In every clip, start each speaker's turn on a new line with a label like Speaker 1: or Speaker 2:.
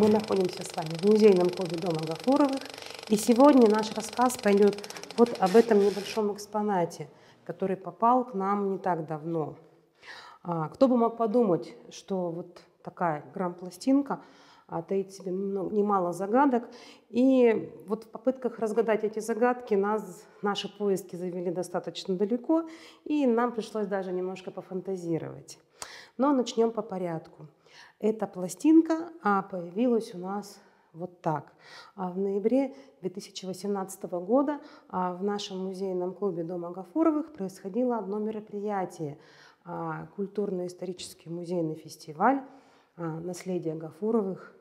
Speaker 1: Мы находимся с вами в музейном клубе Дома Гафуровых. И сегодня наш рассказ пойдет вот об этом небольшом экспонате, который попал к нам не так давно. А, кто бы мог подумать, что вот такая грамм-пластинка а, таит в себе немало загадок. И вот в попытках разгадать эти загадки нас, наши поиски завели достаточно далеко, и нам пришлось даже немножко пофантазировать. Но начнем по порядку. Эта пластинка а, появилась у нас вот так. А в ноябре 2018 года а, в нашем музейном клубе Дома Гафуровых происходило одно мероприятие. Культурно-исторический музейный фестиваль «Наследие Гафуровых.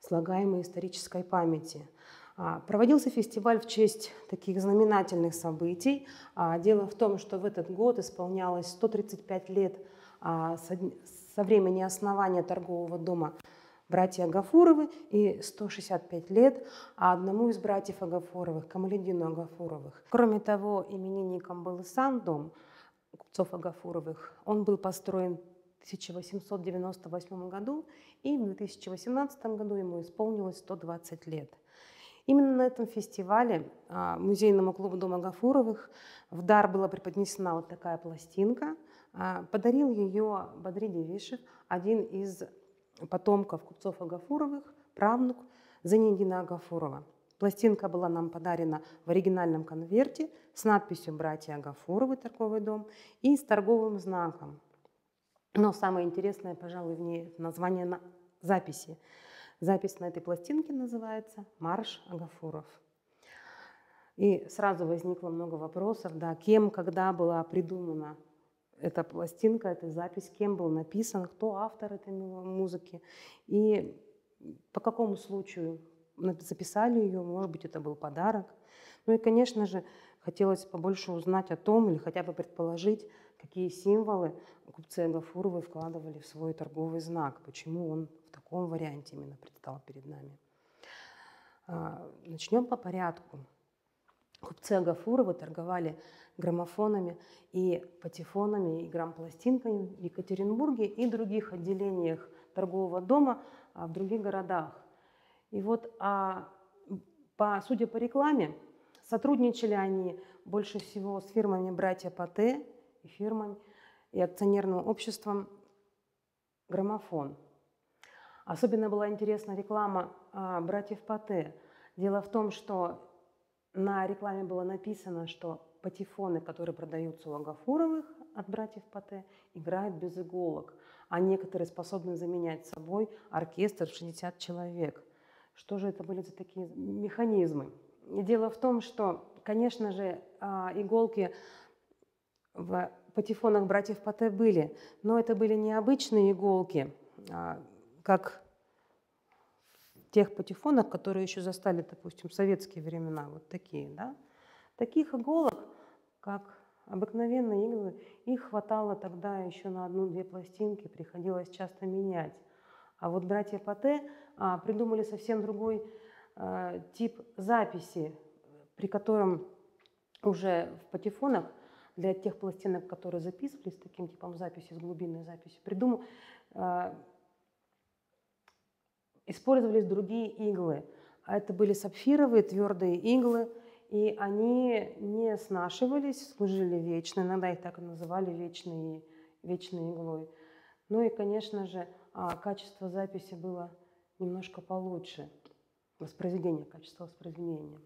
Speaker 1: Слагаемой исторической памяти». Проводился фестиваль в честь таких знаменательных событий. Дело в том, что в этот год исполнялось 135 лет со времени основания торгового дома братья Агафуровы и 165 лет а одному из братьев Агафуровых, Камаледину Агафуровых. Кроме того, именинником был и сам дом купцов Агафуровых. Он был построен в 1898 году, и в 2018 году ему исполнилось 120 лет. Именно на этом фестивале а, музейному клубу Дома Гафуровых в дар была преподнесена вот такая пластинка – подарил ее Бадри Девишев, один из потомков купцов Агафуровых, правнук Занидина Агафурова. Пластинка была нам подарена в оригинальном конверте с надписью «Братья Агафуровы. Торговый дом» и с торговым знаком. Но самое интересное, пожалуй, в ней название на записи. Запись на этой пластинке называется «Марш Агафуров». И сразу возникло много вопросов, да, кем, когда была придумана эта пластинка, эта запись, кем был написан, кто автор этой музыки и по какому случаю записали ее, может быть, это был подарок. Ну и, конечно же, хотелось побольше узнать о том или хотя бы предположить, какие символы купцы Агафуровы вкладывали в свой торговый знак, почему он в таком варианте именно предстал перед нами. А, начнем по порядку. Купцы Агафуровы торговали граммофонами и патефонами и грампластинками в Екатеринбурге и других отделениях торгового дома а, в других городах. И вот, а, по, судя по рекламе, сотрудничали они больше всего с фирмами «Братья Пате» и фирмами и акционерным обществом «Граммофон». Особенно была интересна реклама а, «Братьев Пате». Дело в том, что на рекламе было написано, что патефоны, которые продаются у Агафуровых от братьев Пате, играют без иголок, а некоторые способны заменять собой оркестр в 60 человек. Что же это были за такие механизмы? Дело в том, что, конечно же, а, иголки в патефонах братьев Пате были, но это были необычные иголки, а, как тех патефонах, которые еще застали, допустим, советские времена, вот такие, да, Таких иголок, как обыкновенные иглы, их хватало тогда еще на одну-две пластинки, приходилось часто менять. А вот братья Пате а, придумали совсем другой а, тип записи, при котором уже в патефонах для тех пластинок, которые записывались таким типом записи, с глубинной записью, придумал, а, использовались другие иглы. А это были сапфировые твердые иглы, и они не снашивались, служили вечно, иногда их так и называли вечной, вечной иглой. Ну и, конечно же, а, качество записи было немножко получше, воспроизведение, качество воспроизведения.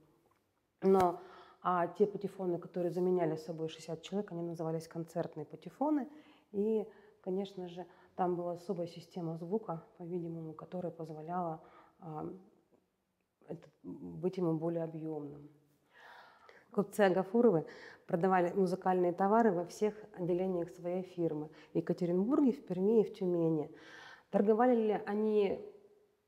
Speaker 1: Но а те патефоны, которые заменяли собой 60 человек, они назывались концертные патефоны. И, конечно же, там была особая система звука, по-видимому, которая позволяла а, быть ему более объемным. Купцы Агафуровы продавали музыкальные товары во всех отделениях своей фирмы в Екатеринбурге, в Перми и в Тюмени. Торговали ли они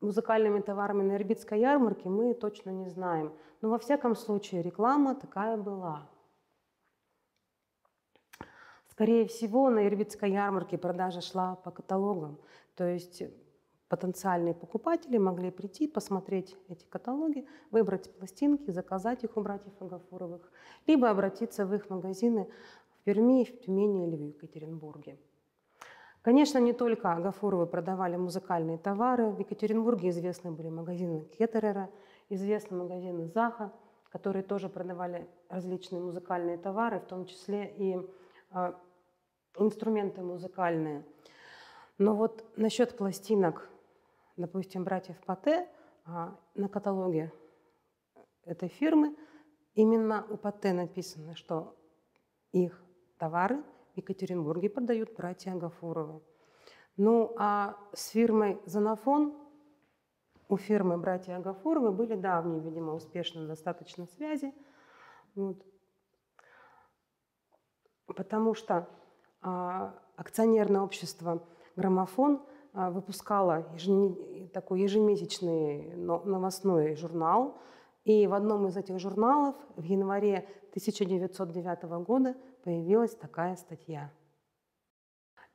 Speaker 1: музыкальными товарами на Ирбитской ярмарке, мы точно не знаем. Но во всяком случае реклама такая была. Скорее всего, на Ирбитской ярмарке продажа шла по каталогам. То есть потенциальные покупатели могли прийти, посмотреть эти каталоги, выбрать пластинки, заказать их у братьев Агафуровых, либо обратиться в их магазины в Перми, в Тюмени или в Екатеринбурге. Конечно, не только Агафуровы продавали музыкальные товары. В Екатеринбурге известны были магазины Кеттерера, известны магазины Заха, которые тоже продавали различные музыкальные товары, в том числе и э, инструменты музыкальные. Но вот насчет пластинок допустим, братьев Пате а, на каталоге этой фирмы именно у Пате написано, что их товары в Екатеринбурге продают братья Агафуровы. Ну а с фирмой «Занафон» у фирмы братья Агафуровы были давние, видимо, успешные достаточно связи. Вот. Потому что акционерное общество «Граммофон» А, выпускала такой ежемесячный новостной журнал. И в одном из этих журналов в январе 1909 года появилась такая статья.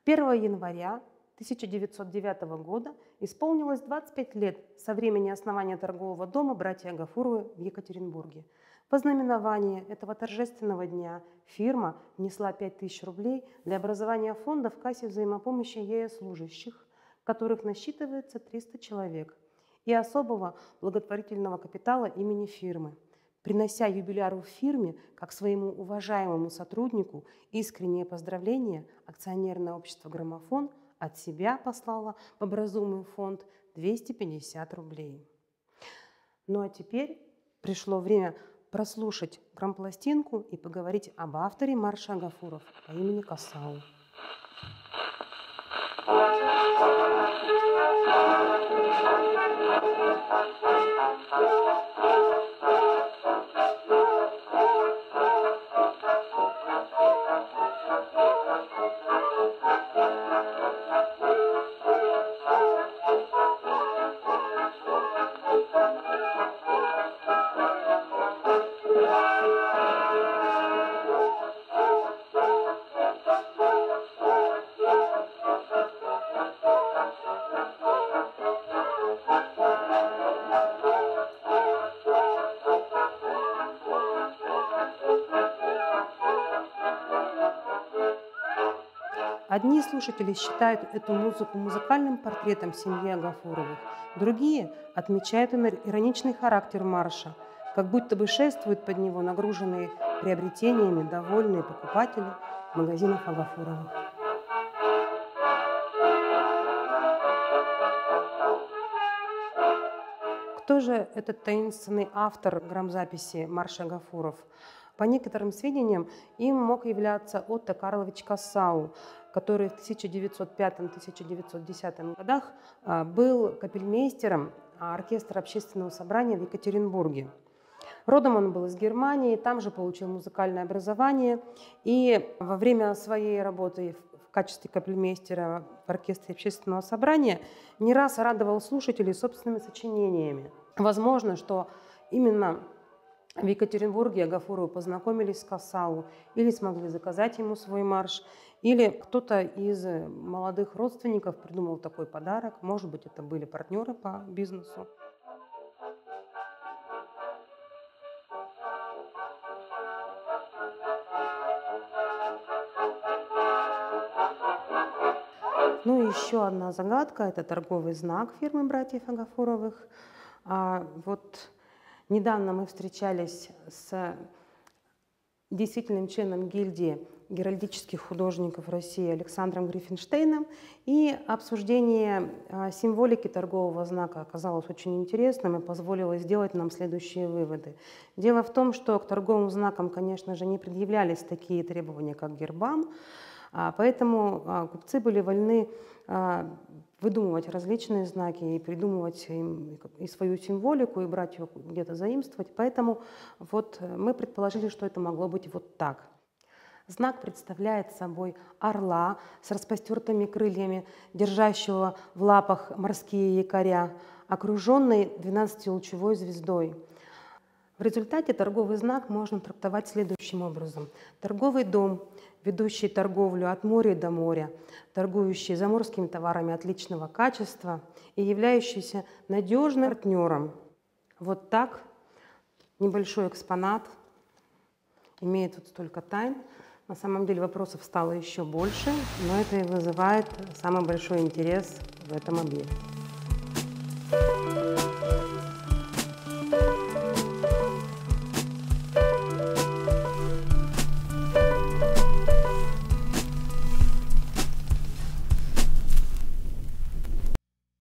Speaker 1: 1 января 1909 года исполнилось 25 лет со времени основания торгового дома братья Гафуровы в Екатеринбурге. По знаменованию этого торжественного дня фирма внесла 5000 рублей для образования фонда в кассе взаимопомощи ЕС служащих – которых насчитывается 300 человек, и особого благотворительного капитала имени фирмы. Принося юбиляру фирме, как своему уважаемому сотруднику, искреннее поздравление, акционерное общество «Граммофон» от себя послало в образуемый фонд 250 рублей. Ну а теперь пришло время прослушать грампластинку и поговорить об авторе марша Агафуров по имени Касау. Одни слушатели считают эту музыку музыкальным портретом семьи Агафуровых, другие отмечают ироничный характер марша, как будто бы шествуют под него нагруженные приобретениями довольные покупатели магазинов Агафуровых. Кто же этот таинственный автор грамзаписи Марша Гафуров? По некоторым сведениям, им мог являться Отто Карлович Кассау, который в 1905-1910 годах а, был капельмейстером оркестра общественного собрания в Екатеринбурге. Родом он был из Германии, там же получил музыкальное образование. И во время своей работы в качестве капельмейстера в оркестре общественного собрания не раз радовал слушателей собственными сочинениями. Возможно, что именно в Екатеринбурге Агафуровы познакомились с Касау или смогли заказать ему свой марш, или кто-то из молодых родственников придумал такой подарок, может быть, это были партнеры по бизнесу. Ну и еще одна загадка – это торговый знак фирмы братьев Агафуровых. А вот Недавно мы встречались с действительным членом гильдии геральдических художников России Александром Гриффенштейном, и обсуждение а, символики торгового знака оказалось очень интересным и позволило сделать нам следующие выводы. Дело в том, что к торговым знакам, конечно же, не предъявлялись такие требования, как гербам, а, поэтому а, купцы были вольны выдумывать различные знаки и придумывать им и свою символику, и брать ее где-то заимствовать. Поэтому вот мы предположили, что это могло быть вот так. Знак представляет собой орла с распростертыми крыльями, держащего в лапах морские якоря, окруженный 12-лучевой звездой. В результате торговый знак можно трактовать следующим образом. Торговый дом, ведущий торговлю от моря до моря, торгующий заморскими товарами отличного качества и являющийся надежным партнером. Вот так небольшой экспонат имеет вот столько тайн. На самом деле вопросов стало еще больше, но это и вызывает самый большой интерес в этом объекте.